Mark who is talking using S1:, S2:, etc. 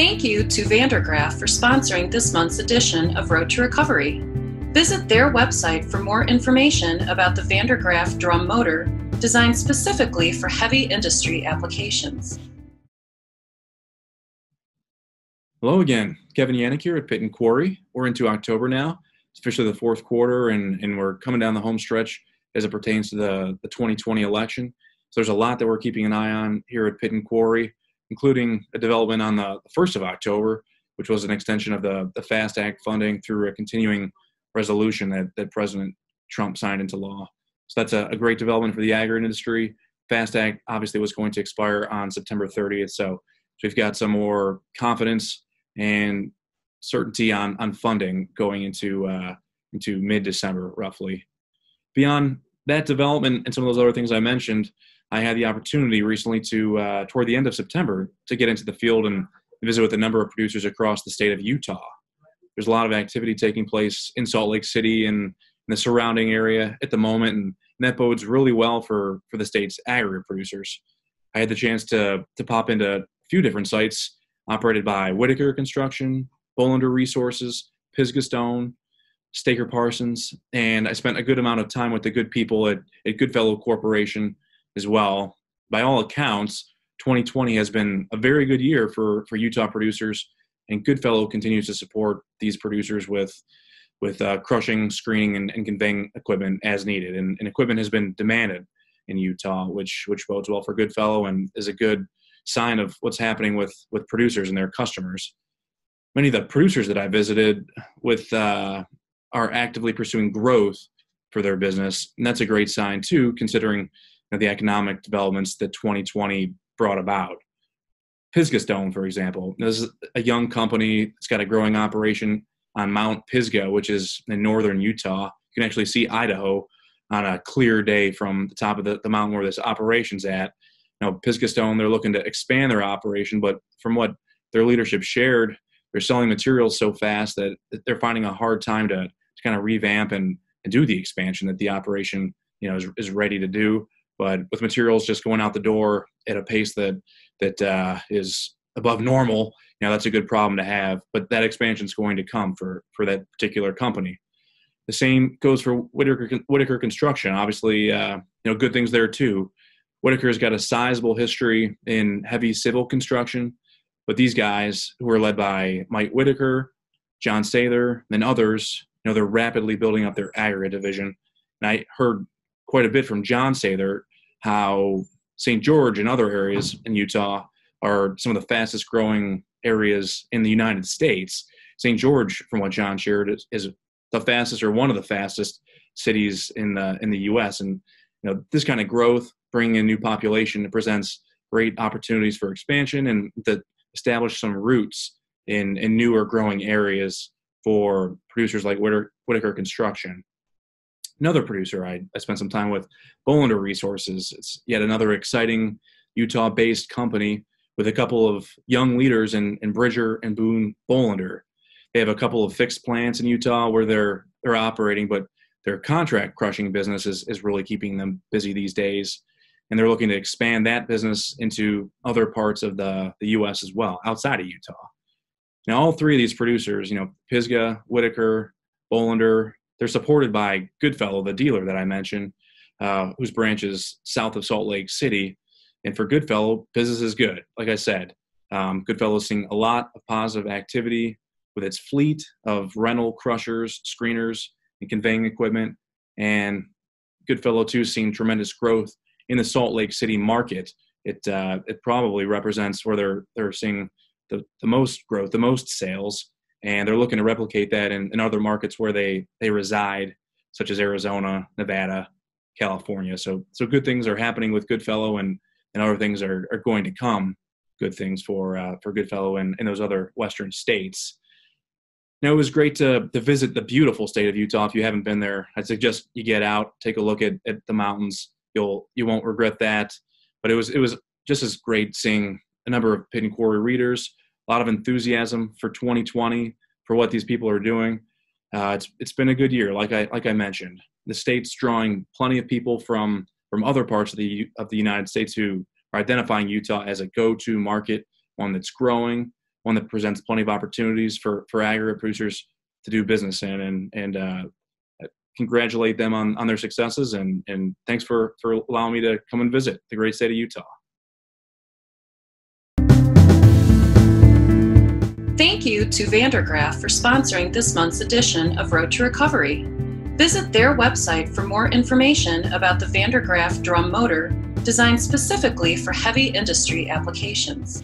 S1: Thank you to Vandergraaf for sponsoring this month's edition of Road to Recovery. Visit their website for more information about the Vandergraaf drum motor designed specifically for heavy industry applications.
S2: Hello again. Kevin Yanik here at Pit and Quarry. We're into October now. Officially the fourth quarter, and, and we're coming down the home stretch as it pertains to the, the 2020 election. So there's a lot that we're keeping an eye on here at Pit and Quarry, including a development on the 1st of October, which was an extension of the, the FAST Act funding through a continuing resolution that, that President Trump signed into law. So that's a, a great development for the agg industry. FAST Act obviously was going to expire on September 30th. So, we've got some more confidence and certainty on, on funding going into, uh, into mid December, roughly. Beyond that development and some of those other things I mentioned, I had the opportunity recently to, uh, toward the end of September, to get into the field and visit with a number of producers across the state of Utah. There's a lot of activity taking place in Salt Lake City and the surrounding area at the moment, and, that bodes really well for for the state's agg producers. I had the chance to to pop into a few different sites operated by Whitaker Construction, Bolinder Resources, Pisgah Stone, Staker Parsons, and I spent a good amount of time with the good people at, at Goodfellow Corporation as well. By all accounts, 2020 has been a very good year for, for Utah producers, and Goodfellow continues to support these producers with with uh, crushing, screening, and, and, conveying equipment as needed. And, and, equipment has been demanded in Utah, which which bodes well for Goodfellow and is a good sign of what's happening with with producers and their customers. Many of the producers that I visited with uh, are actively pursuing growth for their business, and that's a great sign too, considering know, the economic developments that 2020 brought about. Pisgah Stone, for example, this is a young company. It's got a growing operation on Mount Pisgah, which is in northern Utah. You can actually see Idaho on a clear day from the top of the, the mountain where this operation's at. Now, Pisgah Stone, they're looking to expand their operation, but from what their leadership shared, they're selling materials so fast that they're finding a hard time to, to kind of revamp and, and do the expansion that the operation you know is, is ready to do. But with materials just going out the door at a pace that that uh, is above normal, you know that's a good problem to have. But that expansion is going to come for for that particular company. The same goes for Whitaker, Whitaker Construction. Obviously, uh, you know good things there too. Whitaker's got a sizable history in heavy civil construction, but these guys who are led by Mike Whitaker, John Sather, and others, you know, they're rapidly building up their aggregate division. And I heard quite a bit from John Sather how St. George and other areas in Utah are some of the fastest growing areas in the United States. St. George, from what John shared, is, is, the fastest or one of the fastest cities in the in the U.S. And you know this kind of growth, bringing in new population, presents great opportunities for expansion and to establish some roots in in newer growing areas for producers like Whitaker, Whitaker Construction. Another producer I, I spent some time with, Bolinder Resources. It's yet another exciting Utah-based company with a couple of young leaders in, in Bridger and Boone Bolinder. They have a couple of fixed plants in Utah where they're they're operating, but their contract crushing business is, is really keeping them busy these days. And they're looking to expand that business into other parts of the, the US as well, outside of Utah. Now, all three of these producers, you know, Pisgah, Whitaker, Bolinder, they're supported by Goodfellow, the dealer that I mentioned, uh, whose branch is south of Salt Lake City. And for Goodfellow, business is good. Like I said, um, Goodfellow is seeing a lot of positive activity with its fleet of rental crushers, screeners, and conveying equipment. And Goodfellow too seeing tremendous growth in the Salt Lake City market. It uh, it probably represents where they're they're seeing the, the most growth, the most sales, and they're looking to replicate that in, in other markets where they they reside, such as Arizona, Nevada, California. So so good things are happening with Goodfellow and and other things are, are going to come good things for uh, for Goodfellow and, and those other western states. Now it was great to to visit the beautiful state of Utah. If you haven't been there, I suggest you get out, take a look at, at the mountains. You'll you won't regret that. But it was it was just as great seeing a number of Pit and Quarry readers, a lot of enthusiasm for 2020 for what these people are doing. Uh, it's it's been a good year, like I like I mentioned. The state's drawing plenty of people from from other parts of the of the United States who are identifying Utah as a go-to market, one that's growing, one that presents plenty of opportunities for for aggregate producers to do business in, and and uh, congratulate them on on their successes. And and thanks for for allowing me to come and visit the great state of Utah.
S1: Thank you to Vandergraaf for sponsoring this month's edition of Road to Recovery. Visit their website for more information about the Vandergraaf drum motor designed specifically for heavy industry applications.